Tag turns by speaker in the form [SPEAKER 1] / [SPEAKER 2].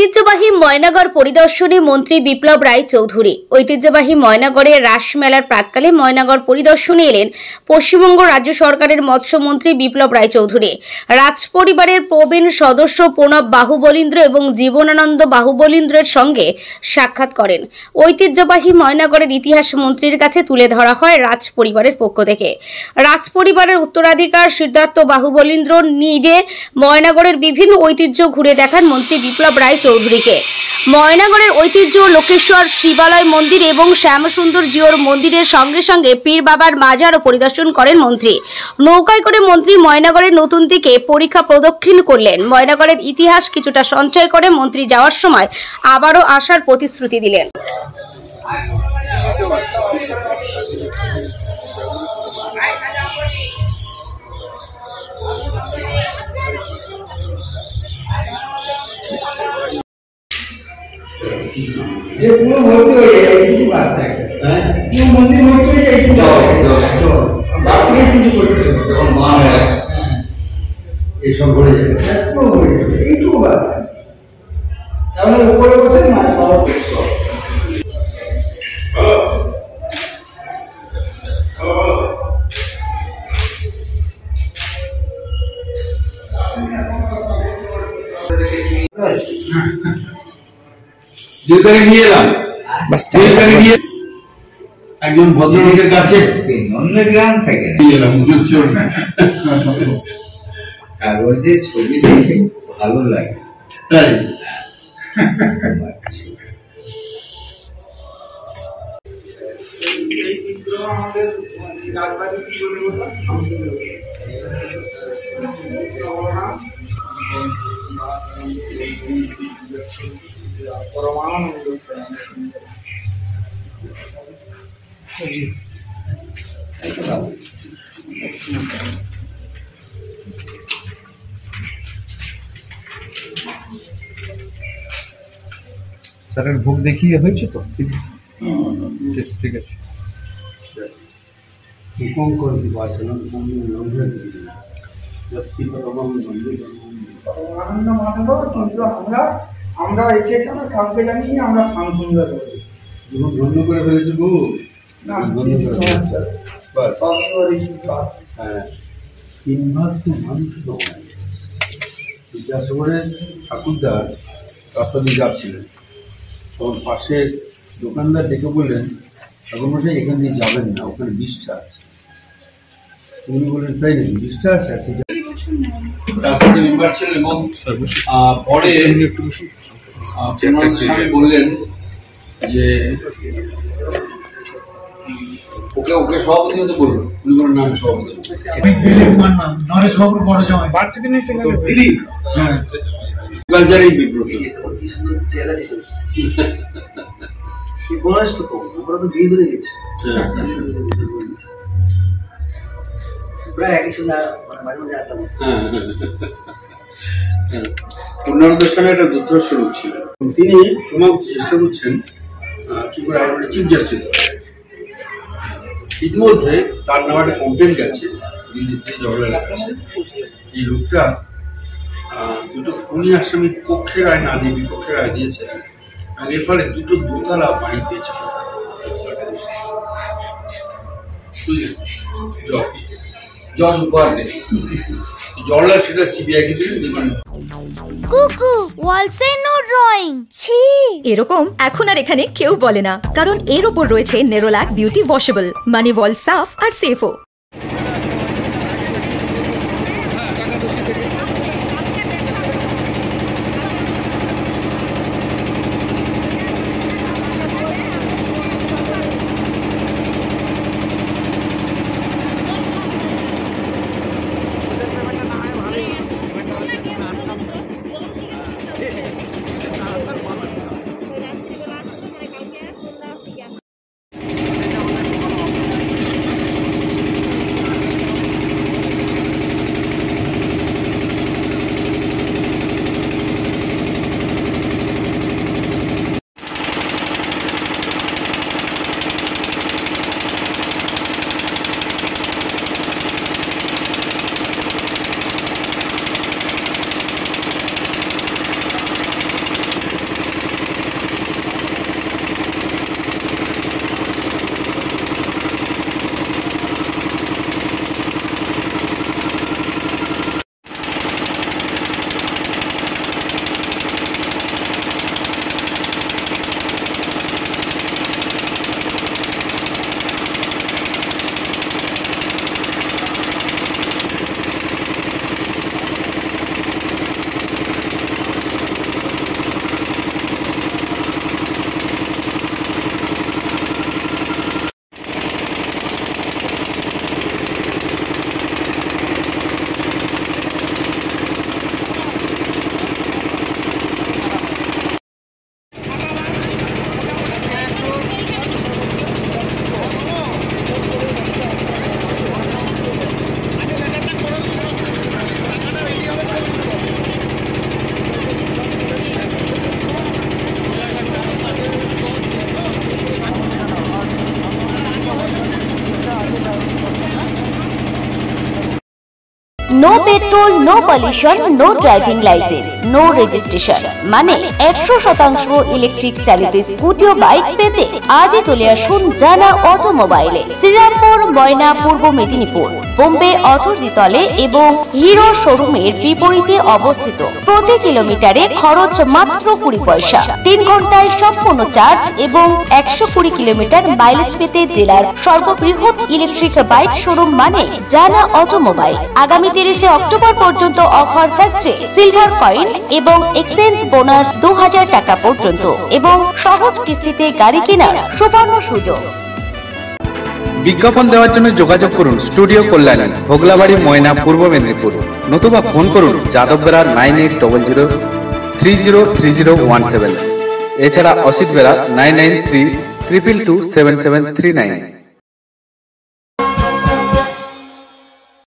[SPEAKER 1] ঐতিহ্যবাহী ময়নাগড় পরিদর্শনে মন্ত্রী বিপ্লব রায় চৌধুরী। ঐতিহ্যবাহী ময়নাগড়ে রাসমেলার প্রাককালে ময়নাগড় পরিদর্শনে এলেন পশ্চিমবঙ্গ রাজ্য সরকারের মৎস্যমন্ত্রী বিপ্লব রায় চৌধুরী। রাজপরিবারের প্রবীণ সদস্য প্রণব বাহুবলীন্দ্র এবং জীবনানন্দ বাহুবলীন্দ্রের সঙ্গে সাক্ষাৎ করেন। ঐতিহ্যবাহী ময়নাগড়ের ইতিহাস মন্ত্রীর কাছে তুলে ধরা হয় রাজ পরিবারের পক্ষ থেকে। রাজ পরিবারের উত্তরাধিকার সিদ্ধার্থ বাহুবলীন্দ্র নিজে ময়নাগড়ের বিভিন্ন ঐতিহ্য ঘুরে দেখান মন্ত্রী বিপ্লব রায় চৌধুরীকে। ময়নাগড়ের ঐতিহ্য লোকেশ্বর শিবালয় মন্দির এবং শ্যামসুন্দর জিওর মন্দিরের সঙ্গে সঙ্গে পীর বাবার মাজারও পরিদর্শন করেন মন্ত্রী। নৌকায় করে মন্ত্রী ময়নাগড়ের নতুন দিকে পরীক্ষা প্রদক্ষিণ করলেন। ময়নাগড়ের ইতিহাস কিছুটা সঞ্চয় করে মন্ত্রী যাওয়ার সময় আবারও আসার প্রতিশ্রুতি দিলেন।
[SPEAKER 2] ये पूरा भर्ती हो जाए ऐसी बात है ये मंदिर भर्ती हो जाए ऐसी बात है बात ये কিছু করতে হবে
[SPEAKER 3] যখন মা হয় এইসব ঘুরে যাবে
[SPEAKER 2] পুরো ভরে যাবে এইটুকু বাত তাহলে উপরে বসে মাছ পাওয়ার উৎস
[SPEAKER 3] দিলকারে নিয়ে এলাম। দিলকারে নিয়ে একজন ভদ্রলোকের কাছে
[SPEAKER 4] অন্য গ্রাম থেকে। না।
[SPEAKER 3] নিয়ে এলাম বুঝছ না
[SPEAKER 4] কাগজে ছবি দেখে ভালো লাগে।
[SPEAKER 3] তাই?
[SPEAKER 5] স্যারের ভোগ দেখিয়ে হয়েছে তো? ঠিক ঠিক আছে।
[SPEAKER 2] আমরা আমরা এসেছি আমরা কাউকে জানি আমরা শামসুন্দর
[SPEAKER 5] ধন্য করে ফেলেছে
[SPEAKER 2] না
[SPEAKER 5] ধন্য করে ফেলেছে। বাস।
[SPEAKER 2] শামসুন্দর
[SPEAKER 5] হ্যাঁ মানুষ নয়। বিদ্যাসাগরের ঠাকুরদা রাস্তা দিয়ে যাচ্ছিলেন। তখন পাশে দোকানদার দেখে বললেন ঠাকুরমশাই এখান দিয়ে যাবেন না ওখানে বিষটা আছে। উনি বললেন তাই নাকি? বিষটা আছে আছে
[SPEAKER 3] রাষ্ট্রপতি মেম্বার ছিলেন এবং পরে প্রেমানন্দ স্বামী বললেন যে ওকে ওকে সভাপতি হতে বলল উনি বললেন না আমি সভাপতি হব।
[SPEAKER 6] নরেশ বাবুর বড় জামাই।
[SPEAKER 3] হ্যাঁ। কালচারেই বিপ্লব
[SPEAKER 7] বয়স তো কম ওরা তো বিয়ে করে গেছে।
[SPEAKER 3] হ্যাঁ।
[SPEAKER 7] প্রায় একই সঙ্গে মানে মাঝে মাঝে আড্ডা মারতো।
[SPEAKER 3] হ্যাঁ, হ্যাঁ। পূর্ণানন্দের স্বামী একটা দুর্ধর্ষ ছিলেন তিনি ক্রমাগত চেষ্টা করছেন আহ, কি করে চিফ জাস্টিস ইতিমধ্যে তার নামে একটা কমপ্লেন গেছে, দিল্লি থেকে জওয়াহরলালের কাছে এই লোকটা দুটো খুনি আসামির পক্ষের রায় না দিয়ে বিপক্ষের রায় দিয়েছে। এবং এর ফলে দুটো দোতলা বাড়ি পেয়েছে। জজ। জজ দিয়েছে জওয়াহরলাল সেটা সিবিআই কে ডিমান্ড
[SPEAKER 8] কুকু no drawing ছি।
[SPEAKER 9] এরকম এখন আর এখানে কেউ বলে না কারণ এর ওপর রয়েছে নেরোলাক বিউটি ওয়াশেবল মানে ওয়াল সাফ আর সেফও
[SPEAKER 10] no petrol no pollution no driving licence no registration মানে একশো শতাংশ ইলেকট্রিক চালিত স্কুটি ও বাইক পেতে আজই চলে আসুন জানা অটোমোবাইলে শ্রীরামপুর ময়না পূর্ব মেদিনীপুর। বোম্বে অথরিটি তলে এবং হিরো শোরুমের বিপরীতে অবস্থিত। প্রতি কিলোমিটারে খরচ মাত্র কুড়ি পয়সা। তিন ঘন্টায় সম্পূর্ণ চার্জ এবং একশো কুড়ি কিলোমিটার মাইলেজ পেতে জেলার সর্ববৃহৎ ইলেকট্রিক বাইক শোরুম মানে জানা অটোমোবাইল আগামী তিরিশে অক্টোবর পর্যন্ত অফার থাকছে সিলভার কয়েন এবং এক্সচেঞ্জ বোনাস দু হাজার টাকা পর্যন্ত এবং সহজ কিস্তিতে গাড়ি কেনার সুবর্ণ সুযোগ।
[SPEAKER 11] বিজ্ঞাপন দেওয়ার জন্য যোগাযোগ করুন স্টুডিও কল্যাণী, ভোগলাবাড়ি, ময়না, পূর্ব মেদিনীপুর। নতুবা ফোন করুন Yadav Bera nine eight double zero three zero three zero one seven. এছাড়া Asit Bera nine nine three triple two seven seven three nine.